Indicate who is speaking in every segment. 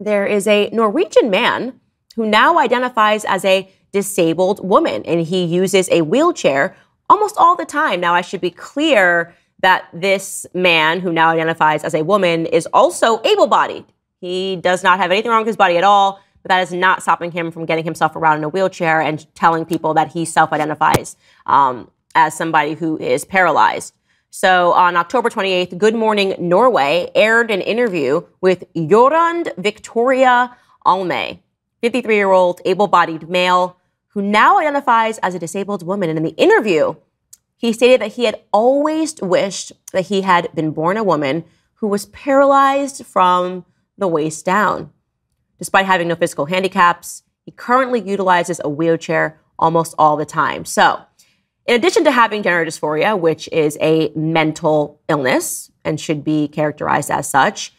Speaker 1: there is a Norwegian man who now identifies as a disabled woman, and he uses a wheelchair almost all the time. Now, I should be clear that this man, who now identifies as a woman, is also able bodied. He does not have anything wrong with his body at all, but that is not stopping him from getting himself around in a wheelchair and telling people that he self identifies um, as somebody who is paralyzed. So on October 28th, Good Morning Norway aired an interview with Jørund Viktoria Alme, 53 year old able bodied male who now identifies as a disabled woman. And in the interview, he stated that he had always wished that he had been born a woman who was paralyzed from the waist down. Despite having no physical handicaps, he currently utilizes a wheelchair almost all the time. So, in addition to having gender dysphoria, which is a mental illness and should be characterized as such,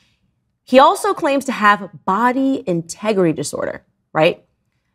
Speaker 1: he also claims to have body integrity disorder, right?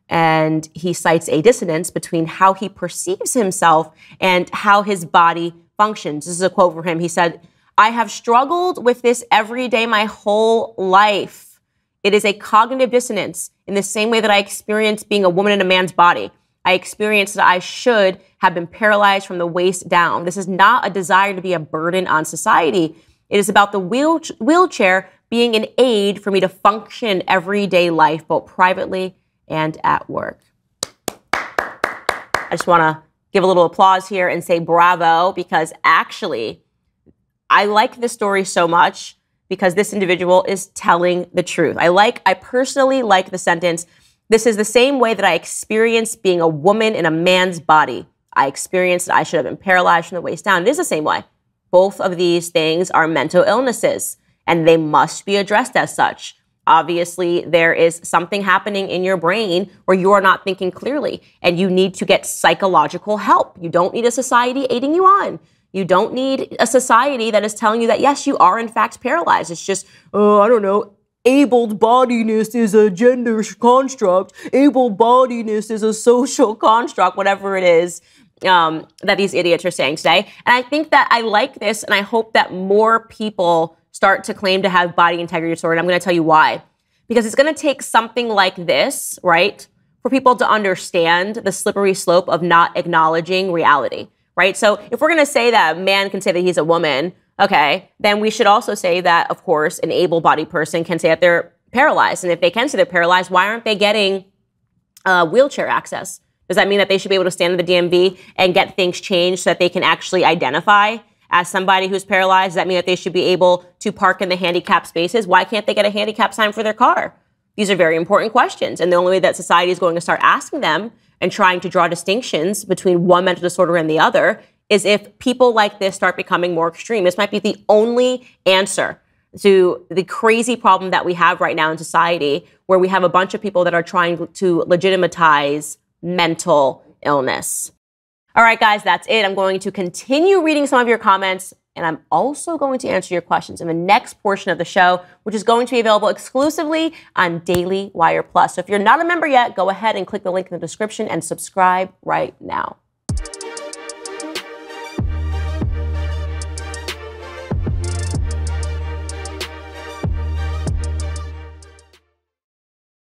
Speaker 1: And he cites a dissonance between how he perceives himself and how his body functions. This is a quote from him. He said, I have struggled with this every day my whole life. It is a cognitive dissonance in the same way that I experience being a woman in a man's body. I experienced that I should have been paralyzed from the waist down. This is not a desire to be a burden on society. It is about the wheel- wheelchair being an aid for me to function in everyday life, both privately and at work. I just want to give a little applause here and say bravo because actually, I like this story so much because this individual is telling the truth. I like, I personally like the sentence this is the same way that I experienced being a woman in a man's body. I experienced I should have been paralyzed from the waist down. It is the same way. Both of these things are mental illnesses and they must be addressed as such obviously there is something happening in your brain where you are not thinking clearly and you need to get psychological help. You don't need a society aiding you on. You don't need a society that is telling you that, yes, you are in fact paralyzed. It's just, oh, I don't know, able bodiness is a gender construct, able bodiness is a social construct, whatever it is. Um, that these idiots are saying today. And I think that I like this, and I hope that more people start to claim to have body integrity disorder. I'm going to tell you why. Because it's going to take something like this, right, for people to understand the slippery slope of not acknowledging reality, right? So if we're going to say that a man can say that he's a woman, okay, then we should also say that, of course, an able bodied person can say that they're paralyzed. And if they can say they're paralyzed, why aren't they getting uh, wheelchair access? Does that mean that they should be able to stand in the DMV and get things changed so that they can actually identify as somebody who's paralyzed, does that mean that they should be able to park in the handicap spaces? Why can't they get a handicap sign for their car? These are very important questions. And the only way that society is going to start asking them and trying to draw distinctions between one mental disorder and the other is if people like this start becoming more extreme. This might be the only answer to the crazy problem that we have right now in society, where we have a bunch of people that are trying to legitimatize mental illness. All right, guys, that's it. I'm going to continue reading some of your comments, and I'm also going to answer your questions in the next portion of the show, which is going to be available exclusively on Daily Wire Plus. So if you're not a member yet, go ahead and click the link in the description and subscribe right now.